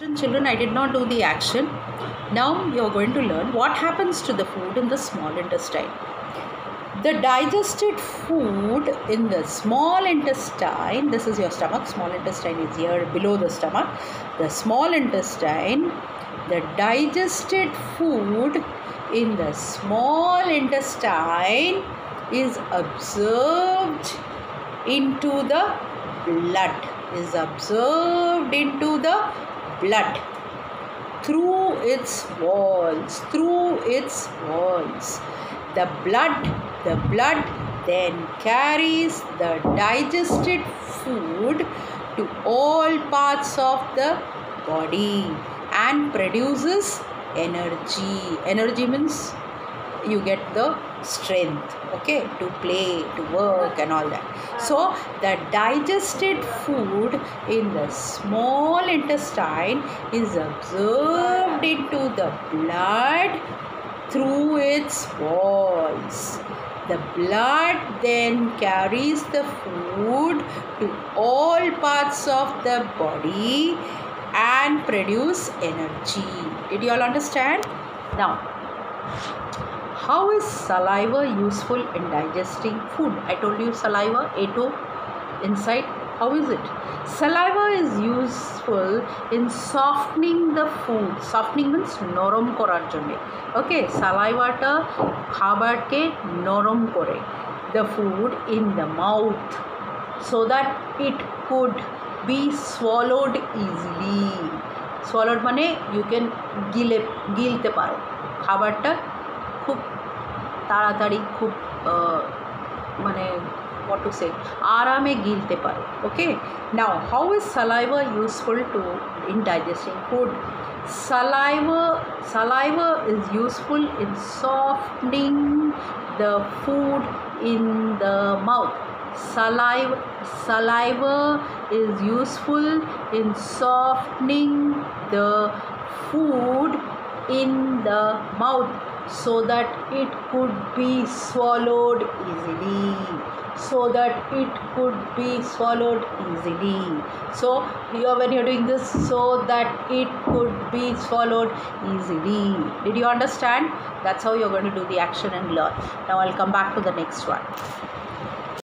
Children, I did not do the action. Now you are going to learn what happens to the food in the small intestine. The digested food in the small intestine, this is your stomach, small intestine is here below the stomach. The small intestine, the digested food in the small intestine is absorbed into the blood is absorbed into the blood through its walls through its walls. The blood the blood then carries the digested food to all parts of the body and produces energy. Energy means you get the strength okay to play to work and all that. So the digested food in the small intestine is absorbed into the blood through its walls. The blood then carries the food to all parts of the body and produce energy. Did you all understand? Now how is saliva useful in digesting food? I told you saliva, A2 inside. How is it? Saliva is useful in softening the food. Softening means নরম করার জন্য ওকে সালাইভাটা খাবারকে নরম করে the food in the mouth so that it could be swallowed easily swallowed মানে you can গিলে গিলতে পারো খাবারটা খুব তাড়াতাড়ি খুব মানে what to say আরামে গিলতে পারো okay now how is saliva useful to in digesting food saliva saliva is useful in softening the food in the mouth saliva saliva is useful in softening the food in the mouth so that it could be swallowed easily. So that it could be swallowed easily. So here when you're doing this so that it could be swallowed easily. Did you understand? That's how you're going to do the action and learn. Now i'll come back to the next one